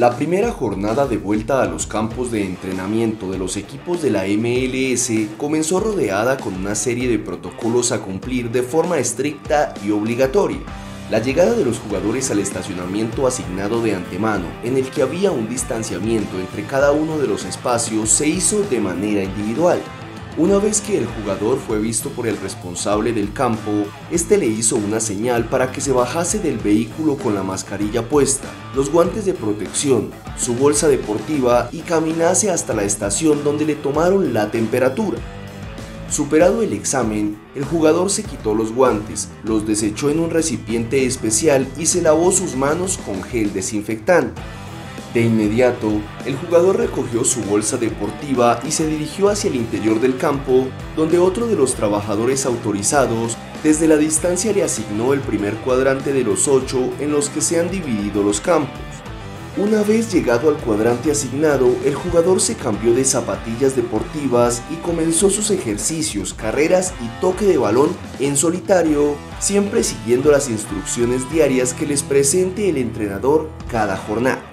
La primera jornada de vuelta a los campos de entrenamiento de los equipos de la MLS comenzó rodeada con una serie de protocolos a cumplir de forma estricta y obligatoria. La llegada de los jugadores al estacionamiento asignado de antemano, en el que había un distanciamiento entre cada uno de los espacios, se hizo de manera individual. Una vez que el jugador fue visto por el responsable del campo, este le hizo una señal para que se bajase del vehículo con la mascarilla puesta, los guantes de protección, su bolsa deportiva y caminase hasta la estación donde le tomaron la temperatura. Superado el examen, el jugador se quitó los guantes, los desechó en un recipiente especial y se lavó sus manos con gel desinfectante. De inmediato, el jugador recogió su bolsa deportiva y se dirigió hacia el interior del campo, donde otro de los trabajadores autorizados desde la distancia le asignó el primer cuadrante de los ocho en los que se han dividido los campos. Una vez llegado al cuadrante asignado, el jugador se cambió de zapatillas deportivas y comenzó sus ejercicios, carreras y toque de balón en solitario, siempre siguiendo las instrucciones diarias que les presente el entrenador cada jornada.